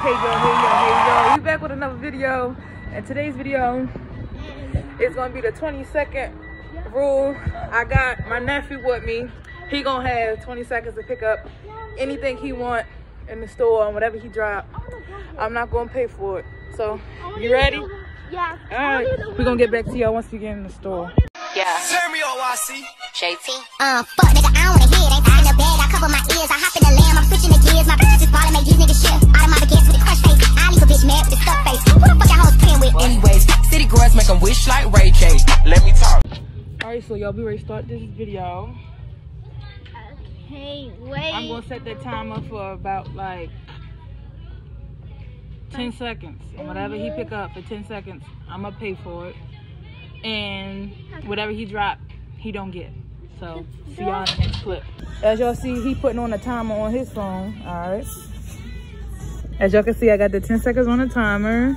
Hey yo, hey yo, hey yo. We back with another video. And today's video is gonna be the 20 second rule. I got my nephew with me. He gonna have 20 seconds to pick up anything he want in the store and whatever he drop. I'm not gonna pay for it. So, you ready? Yeah. Alright. We're gonna get back to y'all once we get in the store. Yeah, Turn me on, YC. JT. Uh, fuck nigga, I don't wanna hear it. Ain't in the bag, I cover my ears. I hop in the lamb, I'm switching the gears. My so y'all be ready to start this video. Hey, wait. I'm gonna set that timer for about like 10 seconds. And whatever he pick up for 10 seconds, I'm gonna pay for it. And whatever he drop, he don't get. So see y'all in the next clip. As y'all see, he putting on a timer on his phone. Alright. As y'all can see, I got the 10 seconds on the timer.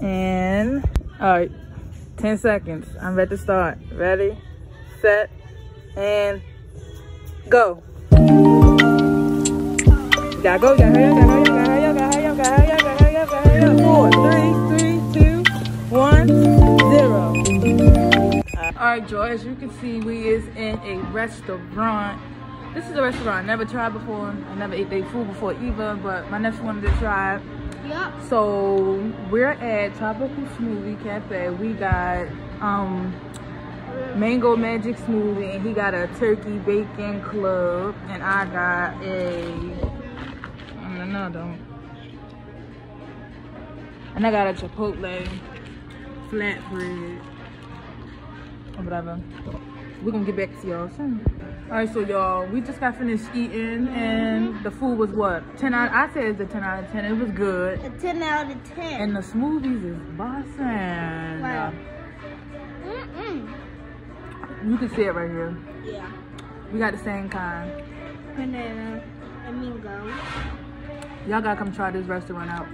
And alright, 10 seconds. I'm ready to start. Ready, set, and go. Go, gotta hurry up, gotta hurry up, gotta hurry up, gotta hurry up, gotta hurry up, gotta hurry up, gotta hurry up. Four, three, three, two, one, zero. Uh, all right, Joy, as you can see, we is in a restaurant. This is a restaurant I never tried before. I never ate their food before either, but my nephew wanted to try Yup. So we're at Tropical Smoothie Cafe. We got um mango magic smoothie and he got a turkey bacon club and I got a another and I got a chipotle flatbread or whatever. We're gonna get back to y'all soon. Alright, so y'all, we just got finished eating and the food was what? 10 out I said it's a 10 out of 10. It was good. A 10 out of 10. And the smoothies is bossing Wow. Mm-mm. You can see it right here. Yeah. We got the same kind. Banana. I mean, go. Y'all gotta come try this restaurant out.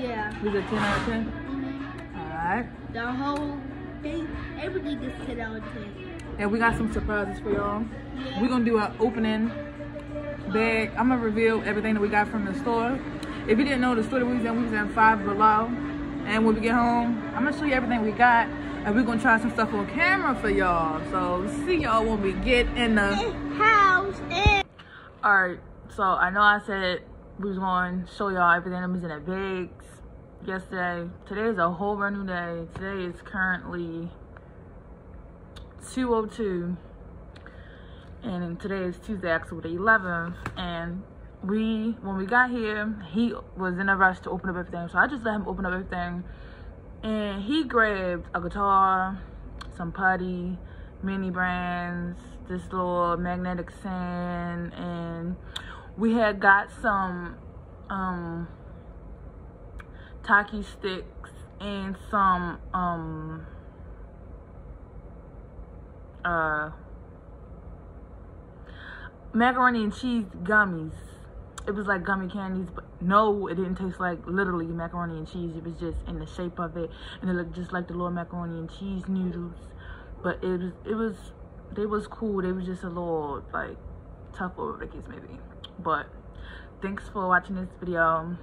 Yeah. We a 10 out of 10? Mm-hmm. Alright. The whole thing, everything is 10 out of 10. And we got some surprises for y'all. We're gonna do an opening bag. I'm gonna reveal everything that we got from the store. If you didn't know the store that we was in, we was in Five Below. And when we get home, I'm gonna show you everything we got. And we're gonna try some stuff on camera for y'all. So see y'all when we get in the House Alright, so I know I said we was going to show y'all everything that was in the bags yesterday. Today is a whole brand new day. Today is currently 202 and today is Tuesday, October the 11th. And we, when we got here, he was in a rush to open up everything. So I just let him open up everything. And he grabbed a guitar, some putty, mini brands, this little magnetic sand, and we had got some um taki sticks and some um uh macaroni and cheese gummies. It was like gummy candies, but no, it didn't taste like literally macaroni and cheese. It was just in the shape of it, and it looked just like the little macaroni and cheese noodles. But it was, it was, they was cool. They was just a little like tough over the case maybe. But thanks for watching this video.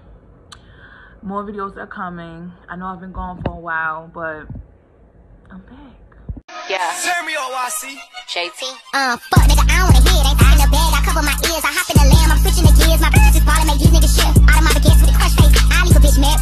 More videos are coming. I know I've been gone for a while, but I'm back. Yeah. Turn me on, YC. JT. Uh, fuck, nigga, I don't wanna hear it. Ain't in the bag, I cover my ears. I hop in the lamb, I'm switching the gears. My bitch is ballin', make these niggas shit. Out of my baguettes with a crush face. I leave a bitch mad.